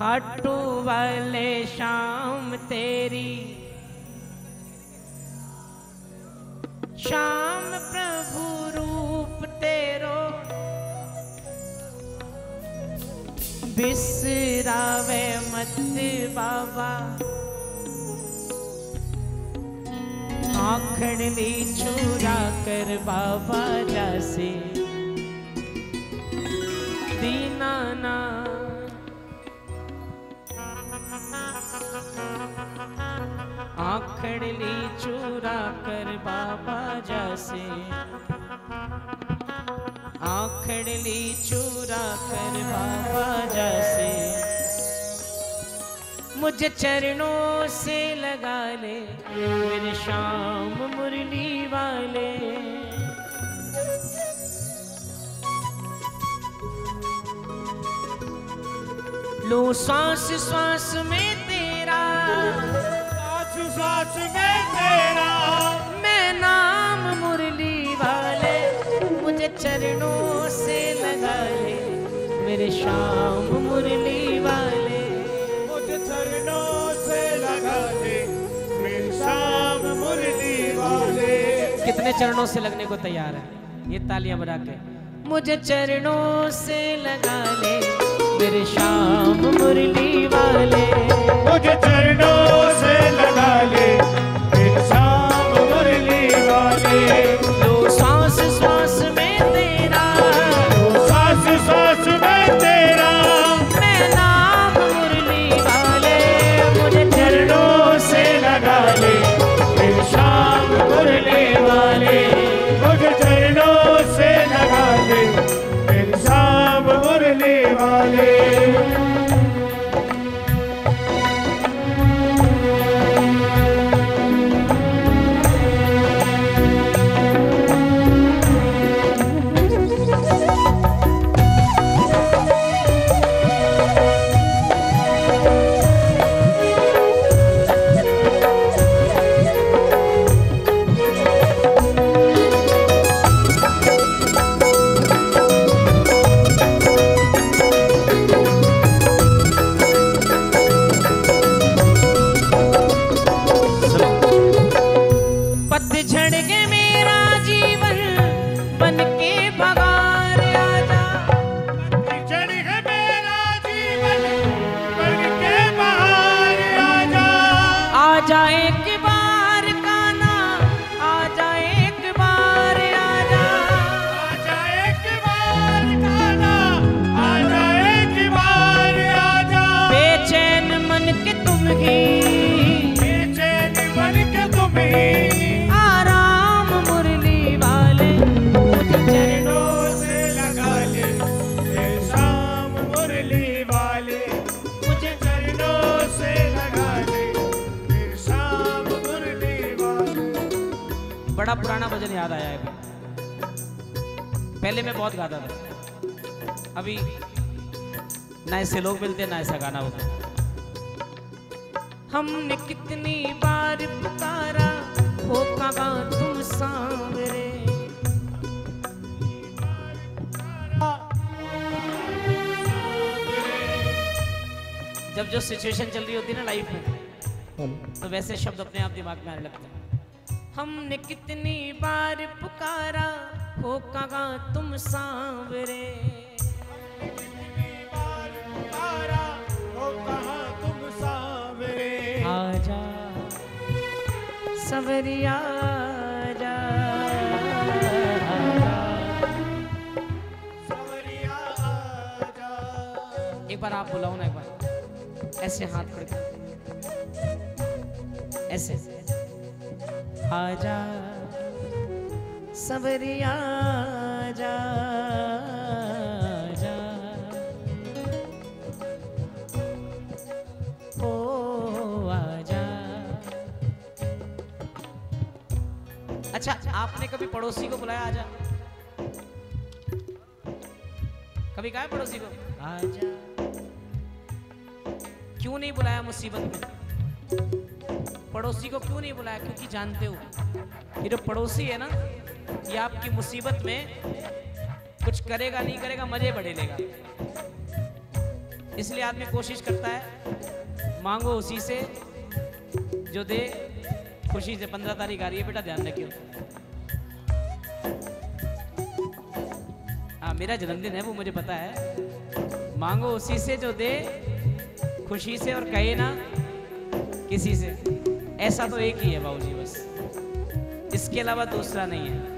खाटू वाले शाम तेरी। शाम प्रभु रूप तेरो। बिसरावे मत बाबा। आखड़ ली चूरा कर बाबा जैसे। दीनाना आखड़ ली चूरा कर बाबा जैसे। आखड़ ली चूरा कर बाबा जैसे। मुझे चरणों से लगा ले मेरे शाम मुरली वाले। लो सांस सांस में तेरा। सांस सांस में तेरा। मैं नाम मुरली वाले मुझे चरणों से लगा ले मेरे शाम मुरली वाले। मुझे चरणों से लगा दे मेरी शाम मुरली वाले। कितने चरणों से लगने को तैयार है? ये तालियाँ बजा के मुझे चरणों से लगा ले मेरे शाम मुरली वाले। मुझे चरणों से लगा ले। बड़ा पुराना भजन याद आया है अभी। पहले मैं बहुत गाता था। अभी ना ऐसे लोग मिलते ना ऐसा गाना होता। हमने कितनी बार पुकारा हो कहा तुम सांवरे? जब जो सिचुएशन चल रही होती है ना लाइफ में तो वैसे शब्द अपने आप दिमाग में आने लगते हैं। हमने कितनी बार पुकारा हो कहा तुम सांवरे? तारा हो कहा तुम सावरे? आजा सवरिया आजा। एक बार आप बुलाओ ना एक बार। ऐसे हाथ पकड़ के ऐसे। आजा। सवरिया आजा आजा। अच्छा आपने कभी पड़ोसी को बुलाया आजा? कभी कहा पड़ोसी को? आजा। क्यों नहीं बुलाया मुसीबत में? पड़ोसी को क्यों नहीं बुलाया? क्योंकि जानते हो। ये जो पड़ोसी है ना, ये आपकी मुसीबत में कुछ करेगा, नहीं करेगा, मज़े बढ़े लेगा। इसलिए आदमी कोशिश करता है, मांगो उसी से, जो दे, खुशी से। पंद्रह तारीख आ रही है, बेटा, ध्यान रखियो। हाँ मेरा जन्मदिन है, वो मुझे पता है। मांगो उसी से, जो दे, खुशी से और कहे ना, किसी से। ऐसा तो एक ही है बाबू जी बस। इसके अलावा दूसरा नहीं है।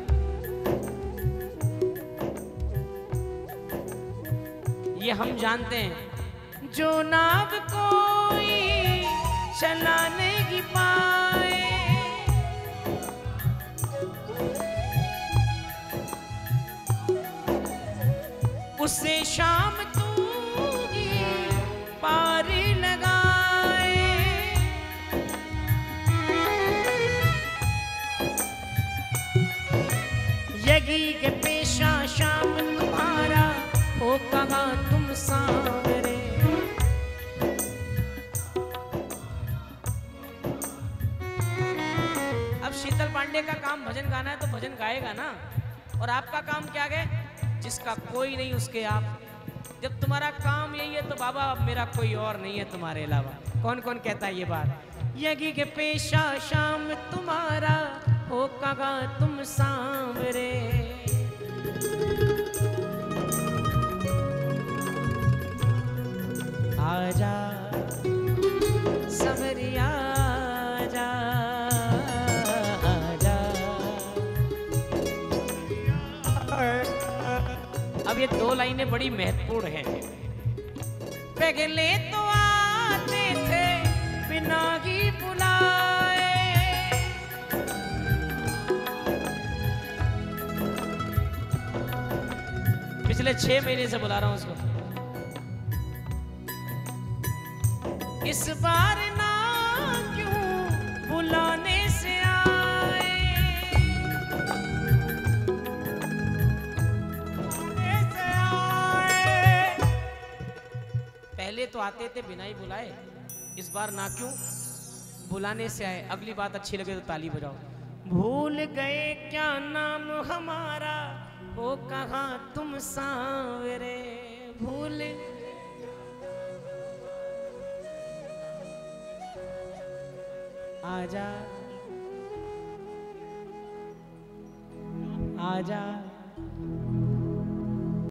ये हम जानते हैं। जो नाग कोई यगी के पेशा शाम तुम्हारा हो कहा तुम सांवरे अब शीतल पांडे का काम भजन गाना है तो भजन गाएगा ना? और आपका काम क्या है जिसका कोई नहीं, उसके आप। जब तुम्हारा काम यही है तो बाबा, अब मेरा कोई और नहीं है तुम्हारे अलावा। कौन कौन कहता है ये बात? यज्ञ के पेशा शाम तुम्हारा हो कहा तुम सांवरे आजा समरिया अब ये दो लाइनें बड़ी महत्वपूर्ण हैं। पहले तो पिछले छह महीने से बुला रहा हूँ उसको। इस बार ना क्यों बुलाने से आए? बुलाने से आए। पहले तो आते थे बिना ही बुलाए, इस बार ना क्यों बुलाने से आए? अगली बात अच्छी लगे तो ताली बजाओ। भूल गए क्या नाम हमारा? वो कहा तुम सांवरे? भूल आजा आजा।